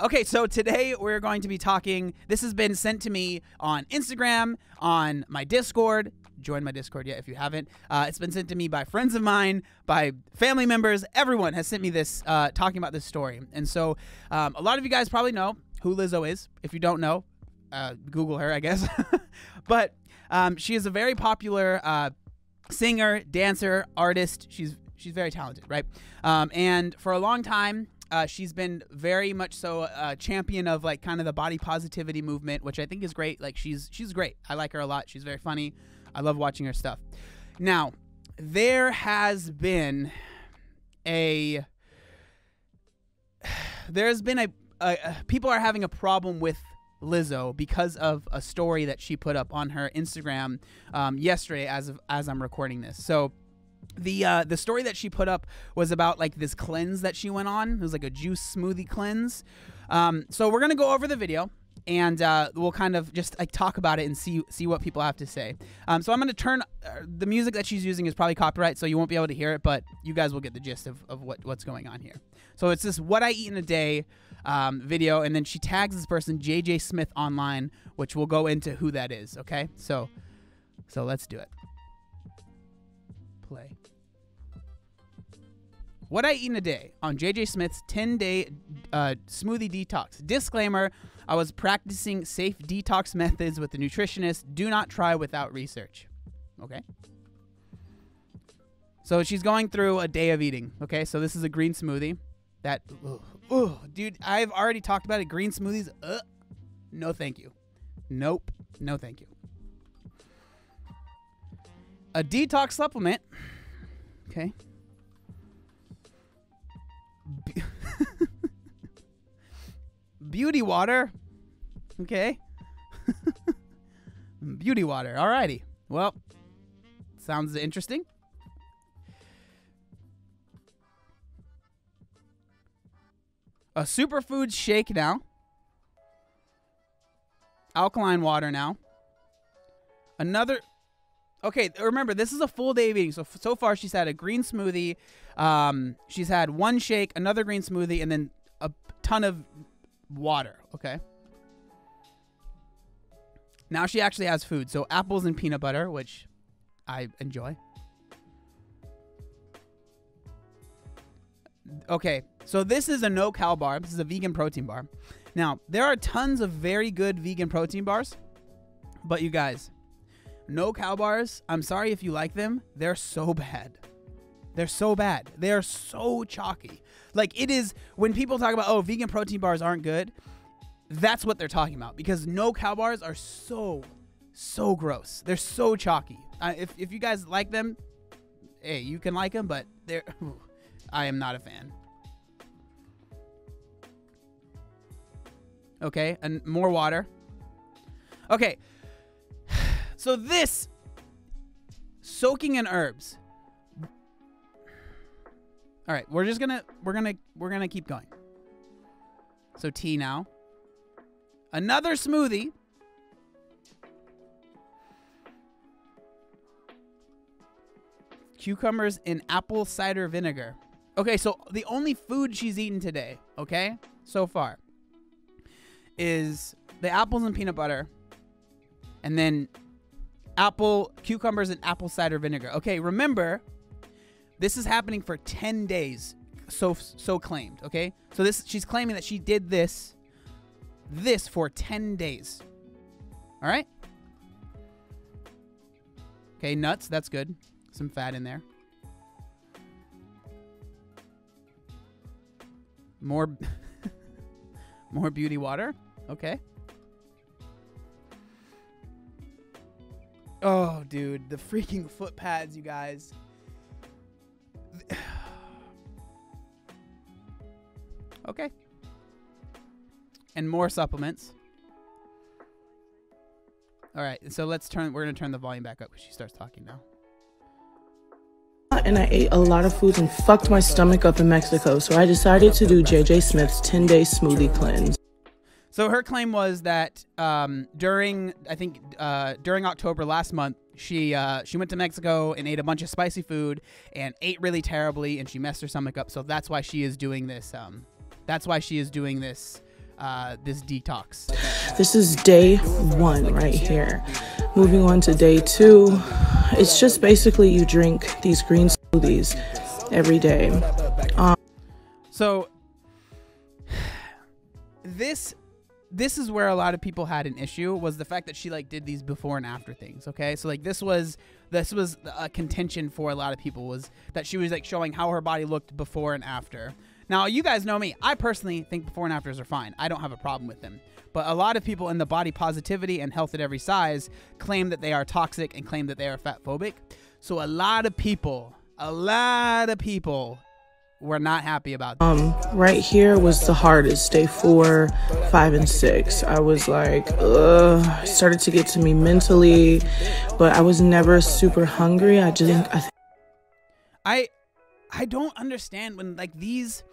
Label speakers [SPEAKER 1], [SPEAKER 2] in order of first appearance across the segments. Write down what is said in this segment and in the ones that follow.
[SPEAKER 1] Okay, so today we're going to be talking. This has been sent to me on Instagram, on my Discord. Join my Discord yet if you haven't. Uh, it's been sent to me by friends of mine, by family members. Everyone has sent me this, uh, talking about this story. And so um, a lot of you guys probably know who Lizzo is. If you don't know, uh, Google her, I guess. but um, she is a very popular uh, singer, dancer, artist. She's she's very talented, right? Um, and for a long time, uh, she's been very much so a champion of like kind of the body positivity movement, which I think is great. Like she's she's great. I like her a lot. She's very funny. I love watching her stuff. Now, there has been a there's been a, a, a people are having a problem with Lizzo because of a story that she put up on her Instagram um, yesterday as of, as I'm recording this. So the uh, the story that she put up was about like this cleanse that she went on. It was like a juice smoothie cleanse. Um, so we're gonna go over the video and uh, we'll kind of just like talk about it and see see what people have to say. Um, so I'm gonna turn uh, the music that she's using is probably copyright, so you won't be able to hear it, but you guys will get the gist of, of what what's going on here. So it's this what I eat in a day um, video, and then she tags this person JJ Smith online, which we'll go into who that is. Okay, so so let's do it. Play. What I eat in a day on JJ Smith's 10 day uh, smoothie detox. Disclaimer I was practicing safe detox methods with a nutritionist. Do not try without research. Okay. So she's going through a day of eating. Okay. So this is a green smoothie. That, ugh, ugh, dude, I've already talked about it. Green smoothies. Uh, no, thank you. Nope. No, thank you. A detox supplement. Okay. Be- Beauty water. Okay. Beauty water. Alrighty. Well, sounds interesting. A superfood shake now. Alkaline water now. Another Okay, remember this is a full day of eating. So so far she's had a green smoothie, um, she's had one shake, another green smoothie, and then a ton of water. Okay. Now she actually has food. So apples and peanut butter, which I enjoy. Okay, so this is a no cow bar. This is a vegan protein bar. Now, there are tons of very good vegan protein bars, but you guys, no cow bars. I'm sorry if you like them. They're so bad. They're so bad. They are so chalky. Like it is when people talk about oh vegan protein bars aren't good. That's what they're talking about because no cow bars are so so gross. They're so chalky. Uh, if if you guys like them, hey, you can like them, but they're I am not a fan. Okay, and more water. Okay, so this soaking in herbs. All right, we're just gonna we're gonna we're gonna keep going. So tea now. Another smoothie. Cucumbers in apple cider vinegar. Okay, so the only food she's eaten today, okay, so far, is the apples and peanut butter, and then apple cucumbers and apple cider vinegar. Okay, remember this is happening for 10 days. So so claimed, okay? So this she's claiming that she did this this for 10 days. All right? Okay, nuts, that's good. Some fat in there. More more beauty water. Okay. Oh, dude, the freaking foot pads, you guys. okay. And more supplements. All right, so let's turn. We're gonna turn the volume back up because she starts talking now.
[SPEAKER 2] And I ate a lot of foods and fucked my stomach up in Mexico, so I decided to do JJ Smith's 10 day smoothie cleanse.
[SPEAKER 1] So her claim was that um, during, I think, uh, during October last month, she uh, she went to Mexico and ate a bunch of spicy food and ate really terribly, and she messed her stomach up. So that's why she is doing this. Um, that's why she is doing this uh, this detox.
[SPEAKER 3] This is day one right here. Moving on to day two, it's just basically you drink these green smoothies every day. Um,
[SPEAKER 1] So this this is where a lot of people had an issue was the fact that she like did these before and after things okay? So like this was this was a contention for a lot of people was that she was like showing how her body looked before and after. Now you guys know me. I personally think before and afters are fine. I don't have a problem with them. But a lot of people in the body positivity and health at every size claim that they are toxic and claim that they are fat phobic. So a lot of people a lot of people were not happy about that.
[SPEAKER 3] um, right here was the hardest day four, five, and six. I was like, ugh, started to get to me mentally, but I was never super hungry. I just I
[SPEAKER 1] I I don't understand when like these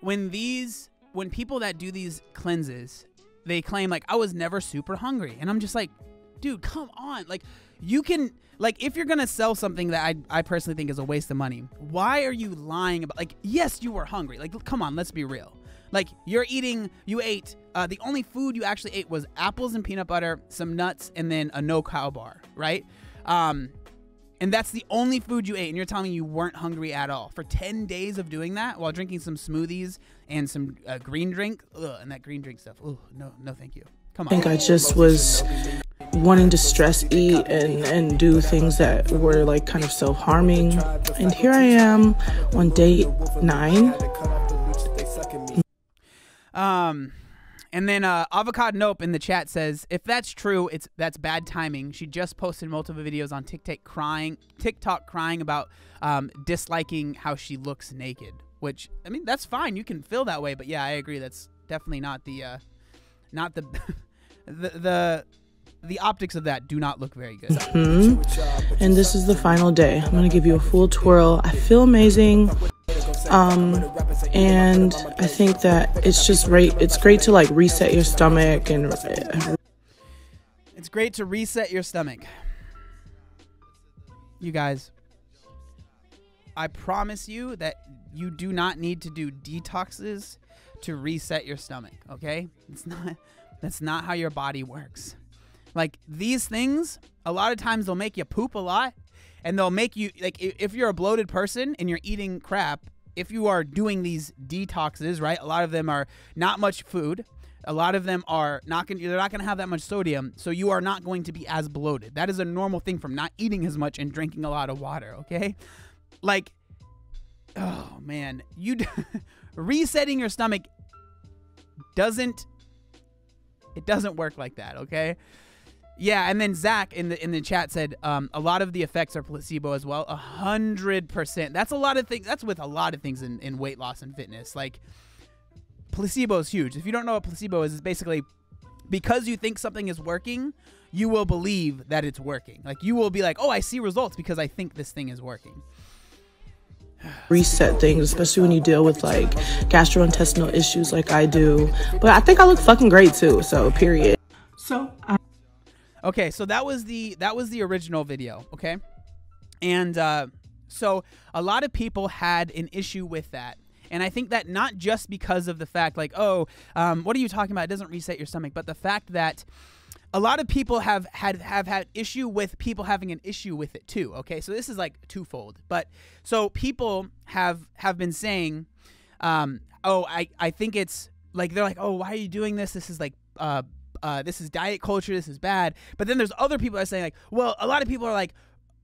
[SPEAKER 1] when these when people that do these cleanses they claim like I was never super hungry and I'm just like dude come on like you can like if you're gonna sell something that I, I personally think is a waste of money why are you lying about like yes you were hungry like come on let's be real like you're eating you ate uh, the only food you actually ate was apples and peanut butter some nuts and then a no cow bar right um and that's the only food you ate, and you're telling me you weren't hungry at all for 10 days of doing that while drinking some smoothies and some uh, green drink. Ugh, and that green drink stuff. Ugh, no, no, thank you. Come on.
[SPEAKER 3] I think. I just was wanting to stress eat and, and do things that were like kind of self harming. And here I am on day nine.
[SPEAKER 1] Um, and then uh, avocado nope in the chat says if that's true, it's that's bad timing. She just posted multiple videos on TikTok crying, TikTok crying about um, disliking how she looks naked. Which I mean, that's fine. You can feel that way, but yeah, I agree. That's definitely not the, uh, not the, the the the optics of that do not look very good.
[SPEAKER 3] Hmm? And this is the final day. I'm gonna give you a full twirl. I feel amazing. Um, and I think that it's just great. It's great to like reset your stomach and
[SPEAKER 1] It's great to reset your stomach. You guys, I promise you that you do not need to do detoxes to reset your stomach, okay? It's not that's not how your body works. Like these things, a lot of times they'll make you poop a lot and they'll make you like if you're a bloated person and you're eating crap, if you are doing these detoxes, right? A lot of them are not much food. A lot of them are not going. They're not going to have that much sodium, so you are not going to be as bloated. That is a normal thing from not eating as much and drinking a lot of water. Okay, like, oh man, you resetting your stomach doesn't. It doesn't work like that. Okay. Yeah, and then Zach in the in the chat said um, a lot of the effects are placebo as well. A hundred percent. That's a lot of things. That's with a lot of things in, in weight loss and fitness. Like placebo is huge. If you don't know what placebo is, it's basically because you think something is working, you will believe that it's working. Like you will be like, oh, I see results because I think this thing is working.
[SPEAKER 3] reset things, especially when you deal with like gastrointestinal issues like I do. But I think I look fucking great too. So period. So I
[SPEAKER 1] Okay, so that was the that was the original video, okay? And uh, so a lot of people had an issue with that. And I think that not just because of the fact like, oh, um, what are you talking about? It doesn't reset your stomach, but the fact that a lot of people have had have had issue with people having an issue with it too. Okay, so this is like twofold. But so people have have been saying, um, oh, I I think it's like they're like, oh, why are you doing this? This is like uh, uh, this is diet culture. This is bad. But then there's other people that are saying like, well, a lot of people are like,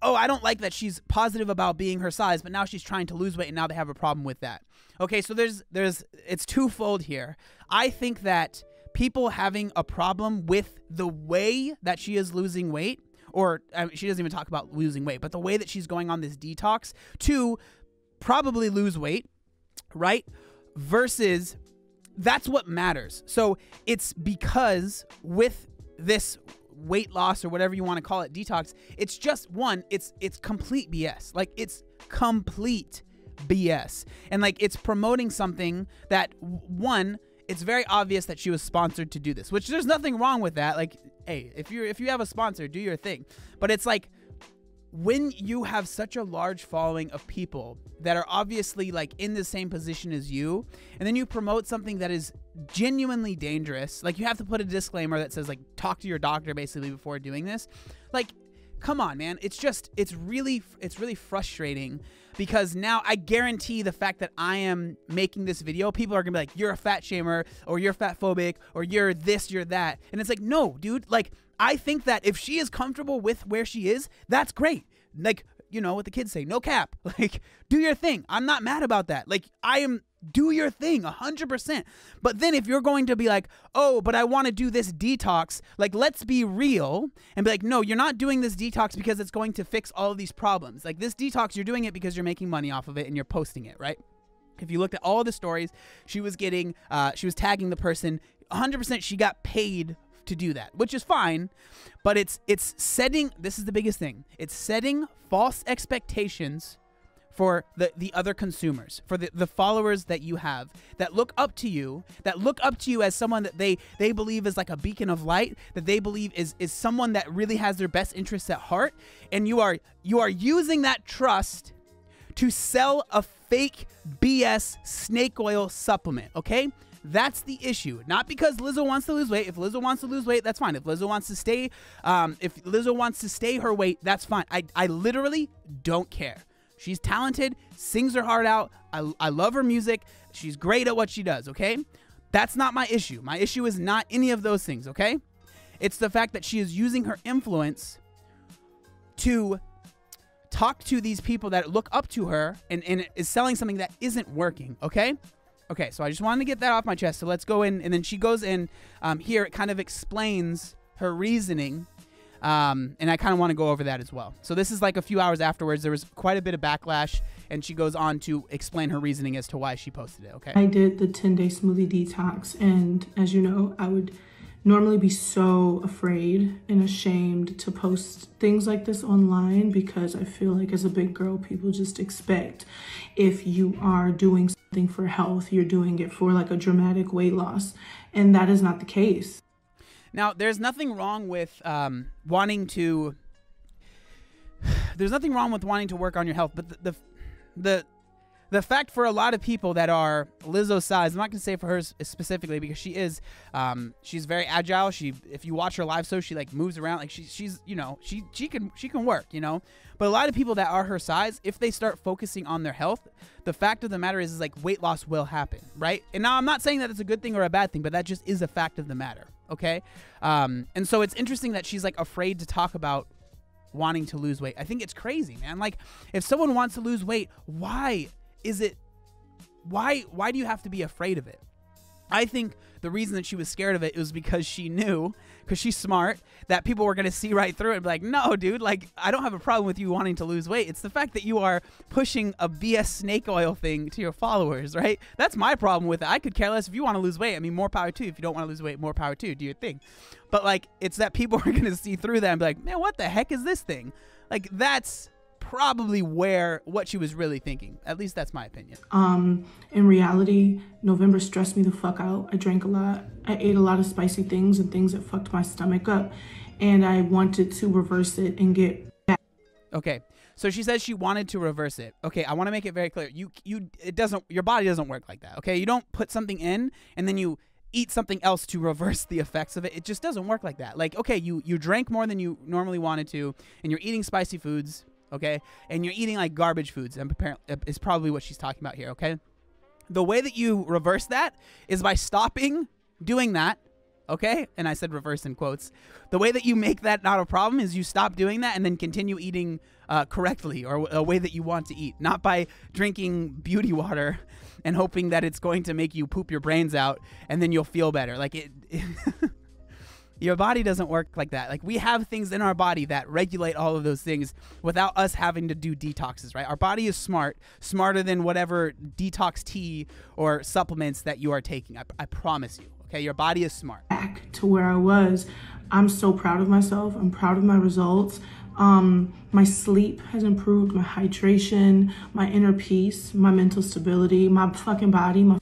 [SPEAKER 1] oh, I don't like that she's positive about being her size, but now she's trying to lose weight, and now they have a problem with that. Okay, so there's there's it's twofold here. I think that people having a problem with the way that she is losing weight, or I mean, she doesn't even talk about losing weight, but the way that she's going on this detox to probably lose weight, right? Versus that's what matters. So it's because with this weight loss or whatever you want to call it detox it's just one it's it's complete bs like it's complete bs and like it's promoting something that one it's very obvious that she was sponsored to do this which there's nothing wrong with that. Like hey if you're if you have a sponsor do your thing. But it's like when you have such a large following of people that are obviously like in the same position as you and then you promote something that is genuinely dangerous like you have to put a disclaimer that says like talk to your doctor basically before doing this like come on man. It's just it's really it's really frustrating because now i guarantee the fact that i am making this video people are gonna be like you're a fat shamer or you're fat phobic or you're this you're that and it's like no dude like I think that if she is comfortable with where she is, that's great. Like, you know what the kids say, no cap. Like, do your thing. I'm not mad about that. Like, I am do your thing 100%. But then if you're going to be like, "Oh, but I want to do this detox." Like, let's be real and be like, "No, you're not doing this detox because it's going to fix all of these problems." Like this detox, you're doing it because you're making money off of it and you're posting it, right? If you looked at all the stories, she was getting, uh, she was tagging the person. 100% she got paid to do that, which is fine, but it's it's setting this is the biggest thing. It's setting false expectations for the, the other consumers, for the, the followers that you have that look up to you, that look up to you as someone that they they believe is like a beacon of light, that they believe is is someone that really has their best interests at heart, and you are you are using that trust to sell a fake BS snake oil supplement, okay? That's the issue. Not because Lizzo wants to lose weight. If Lizzo wants to lose weight, that's fine. If Lizzo wants to stay, um, if Lizzo wants to stay her weight, that's fine. I, I literally don't care. She's talented, sings her heart out. I, I love her music. She's great at what she does, okay? That's not my issue. My issue is not any of those things, okay? It's the fact that she is using her influence to talk to these people that look up to her and, and is selling something that isn't working, okay? Okay, so I just wanted to get that off my chest. So let's go in, and then she goes in um, here. It kind of explains her reasoning, um, and I kind of want to go over that as well. So this is like a few hours afterwards. There was quite a bit of backlash, and she goes on to explain her reasoning as to why she posted it. Okay,
[SPEAKER 2] I did the 10 day smoothie detox, and as you know, I would normally be so afraid and ashamed to post things like this online because I feel like as a big girl, people just expect if you are doing something for health, you're doing it for like a dramatic weight loss. And that is not the case.
[SPEAKER 1] Now, there's nothing wrong with um, wanting to. There's nothing wrong with wanting to work on your health, but the, the the the fact for a lot of people that are Lizzo size, I'm not gonna say for her specifically because she is, um, she's very agile. She, if you watch her live show, she like moves around like she, she's, you know, she she can she can work, you know. But a lot of people that are her size, if they start focusing on their health, the fact of the matter is, is like weight loss will happen, right? And now I'm not saying that it's a good thing or a bad thing, but that just is a fact of the matter, okay? Um, and so it's interesting that she's like afraid to talk about wanting to lose weight. I think it's crazy, man. Like if someone wants to lose weight, why? Is it why why do you have to be afraid of it? I think the reason that she was scared of it was because she knew, because she's smart, that people were going to see right through it and be like, no, dude, like, I don't have a problem with you wanting to lose weight. It's the fact that you are pushing a BS snake oil thing to your followers, right? That's my problem with it. I could care less if you want to lose weight. I mean, more power to you. If you don't want to lose weight, more power to you. Do your thing. But, like, it's that people are going to see through that and be like, man, what the heck is this thing? Like, that's probably where what she was really thinking. At least that's my opinion.
[SPEAKER 2] Um, in reality, November stressed me the fuck out. I drank a lot. I ate a lot of spicy things and things that fucked my stomach up, and I wanted to reverse it and get back.
[SPEAKER 1] Okay. So she says she wanted to reverse it. Okay, I want to make it very clear. You you it doesn't your body doesn't work like that. Okay? You don't put something in and then you eat something else to reverse the effects of it. It just doesn't work like that. Like, okay, you you drank more than you normally wanted to and you're eating spicy foods okay? And you're eating like garbage foods, and apparently is probably what she's talking about here, okay? The way that you reverse that is by stopping doing that, okay? And I said reverse in quotes. The way that you make that not a problem is you stop doing that and then continue eating uh, correctly or a way that you want to eat, not by drinking beauty water and hoping that it's going to make you poop your brains out and then you'll feel better. Like it Your body doesn't work like that. Like we have things in our body that regulate all of those things without us having to do detoxes, right? Our body is smart, smarter than whatever detox tea or supplements that you are taking. I, I promise you. Okay, your body is smart.
[SPEAKER 2] Back to where I was. I'm so proud of myself. I'm proud of my results. Um, my sleep has improved, my hydration, my inner peace, my mental stability, my fucking body, my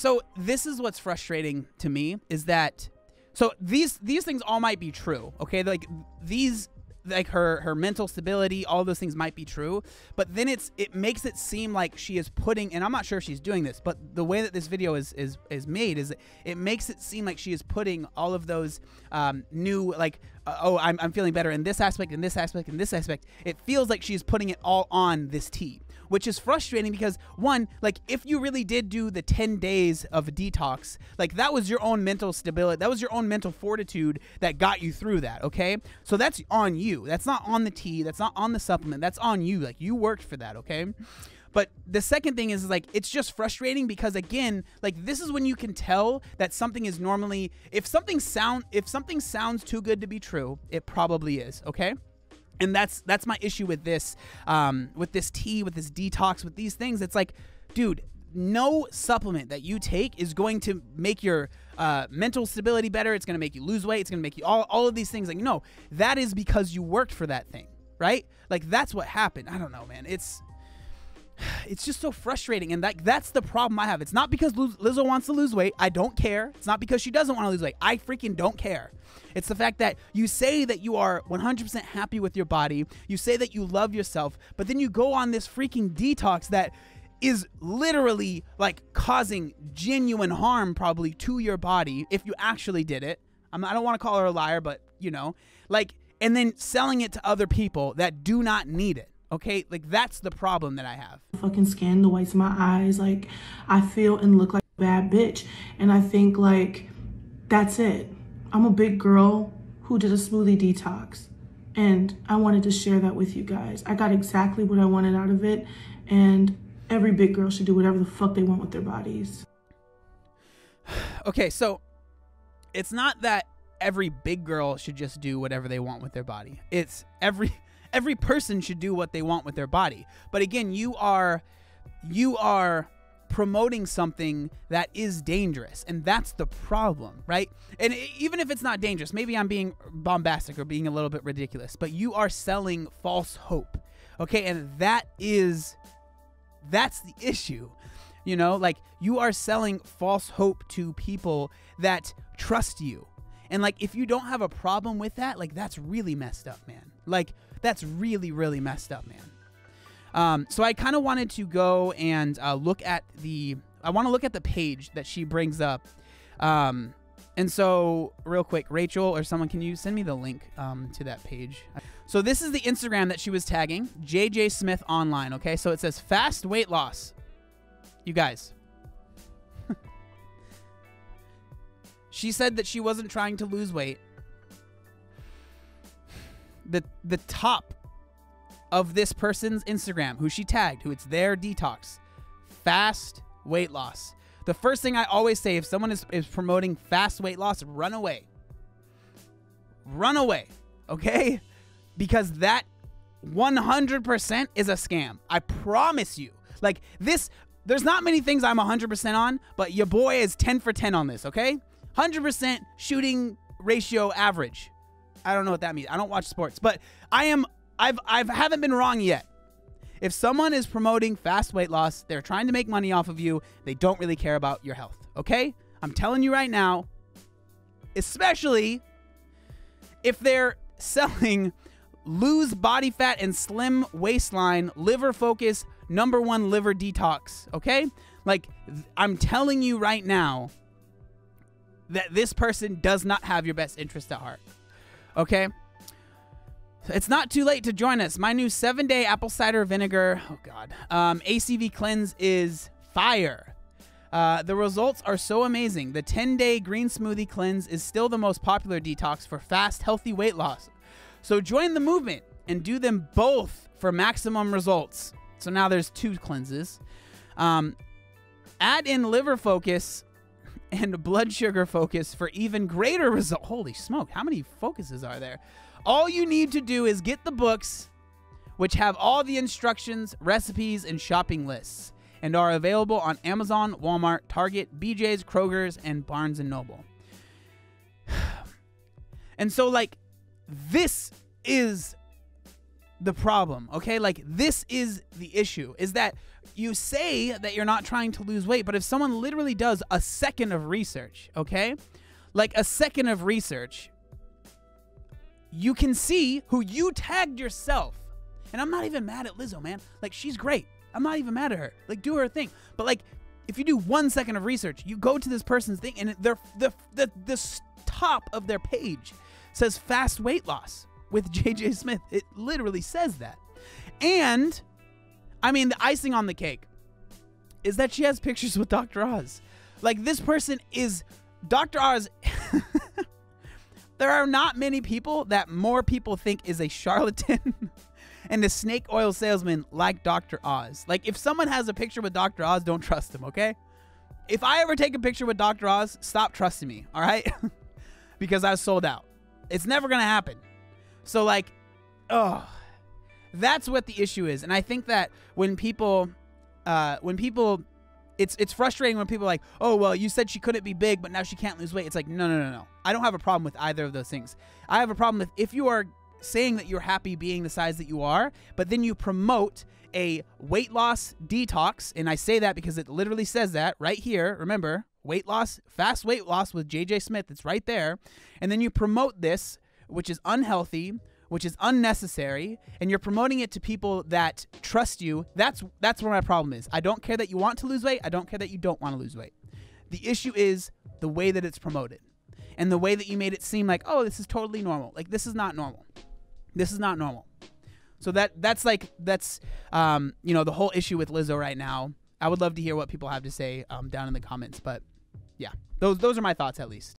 [SPEAKER 1] So this is what's frustrating to me is that So these these things all might be true. Okay, like these like her her mental stability all those things might be true but then it's it makes it seem like she is putting and i'm not sure if she's doing this but the way that this video is is is made is it makes it seem like she is putting all of those um, new like uh, oh I'm, I'm feeling better in this aspect in this aspect in this aspect it feels like she's putting it all on this tea which is frustrating because one, like if you really did do the 10 days of detox, like that was your own mental stability, that was your own mental fortitude that got you through that, okay? So that's on you. That's not on the tea, that's not on the supplement. That's on you. Like you worked for that, okay? But the second thing is like it's just frustrating because again, like this is when you can tell that something is normally if something sound if something sounds too good to be true, it probably is, okay? And that's that's my issue with this um, with this tea with this detox with these things. It's like dude no supplement that you take is going to make your uh, mental stability better. It's going to make you lose weight. It's going to make you all, all of these things. Like no that is because you worked for that thing right? Like that's what happened. I don't know man. It's it's just so frustrating and that that's the problem i have. It's not because lizzo wants to lose weight. I don't care. It's not because she doesn't want to lose weight. I freaking don't care. It's the fact that you say that you are 100% happy with your body, you say that you love yourself, but then you go on this freaking detox that is literally like causing genuine harm probably to your body if you actually did it. I'm, I don't want to call her a liar, but you know, like, and then selling it to other people that do not need it. Okay, like that's the problem that I have.
[SPEAKER 2] Fucking scan the whites of my eyes. Like, I feel and look like a bad bitch. And I think, like, that's it. I'm a big girl who did a smoothie detox and I wanted to share that with you guys. I got exactly what I wanted out of it and every big girl should do whatever the fuck they want with their bodies.
[SPEAKER 1] Okay, so it's not that every big girl should just do whatever they want with their body. It's every every person should do what they want with their body. But again, you are you are promoting something that is dangerous. And that's the problem, right? And even if it's not dangerous, maybe I'm being bombastic or being a little bit ridiculous, but you are selling false hope. Okay? And that is that's the issue. You know, like you are selling false hope to people that trust you. And like if you don't have a problem with that, like that's really messed up, man. Like that's really really messed up, man. Um, so I kind of wanted to go and uh, look at the. I want to look at the page that she brings up. Um, and so, real quick, Rachel or someone, can you send me the link um, to that page? So this is the Instagram that she was tagging, JJ Smith Online. Okay, so it says fast weight loss. You guys. she said that she wasn't trying to lose weight. The the top of this person's Instagram, who she tagged, who it's their detox, fast weight loss. The first thing I always say if someone is, is promoting fast weight loss, run away. Run away, okay? Because that 100% is a scam. I promise you. Like this, there's not many things I'm 100% on, but your boy is 10 for 10 on this, okay? 100% shooting ratio average. I don't know what that means. I don't watch sports, but I am I've I've haven't been wrong yet. If someone is promoting fast weight loss, they're trying to make money off of you. They don't really care about your health. Okay? I'm telling you right now, especially if they're selling lose body fat and slim waistline, liver focus, number 1 liver detox, okay? Like I'm telling you right now that this person does not have your best interest at heart. Okay? It's not too late to join us. My new seven day apple cider vinegar, oh God, um, ACV cleanse is fire. Uh, the results are so amazing. The 10 day green smoothie cleanse is still the most popular detox for fast, healthy weight loss. So join the movement and do them both for maximum results. So now there's two cleanses. Um, add in liver focus and blood sugar focus for even greater result. Holy smoke, how many focuses are there? All you need to do is get the books, which have all the instructions, recipes, and shopping lists, and are available on Amazon, Walmart, Target, BJ's, Kroger's, and Barnes and Noble. and so, like, this is the problem, okay? Like, this is the issue is that you say that you're not trying to lose weight, but if someone literally does a second of research, okay? like a second of research, you can see who you tagged yourself. And I'm not even mad at Lizzo, man. Like she's great. I'm not even mad at her. Like do her thing. But like if you do one second of research, you go to this person's thing and they're the the the top of their page says fast weight loss with JJ Smith. It literally says that. And I mean the icing on the cake is that she has pictures with Dr. Oz. Like this person is Dr. Oz there are not many people that more people think is a charlatan and a snake oil salesman like Dr. Oz. Like, if someone has a picture with Dr. Oz, don't trust him, okay? If I ever take a picture with Dr. Oz, stop trusting me, all right? because I sold out. It's never gonna happen. So, like, oh, that's what the issue is. And I think that when people, uh, when people, it's it's frustrating when people are like, oh well, you said she couldn't be big, but now she can't lose weight. It's like, no, no, no, no. I don't have a problem with either of those things. I have a problem with if you are saying that you're happy being the size that you are, but then you promote a weight loss detox. And I say that because it literally says that right here. Remember, weight loss, fast weight loss with JJ Smith. It's right there. And then you promote this, which is unhealthy, which is unnecessary, and you're promoting it to people that trust you. That's that's where my problem is. I don't care that you want to lose weight. I don't care that you don't want to lose weight. The issue is the way that it's promoted. And the way that you made it seem like, oh, this is totally normal. Like this is not normal. This is not normal. So that that's like that's um, you know the whole issue with Lizzo right now. I would love to hear what people have to say um, down in the comments, but yeah, those those are my thoughts at least.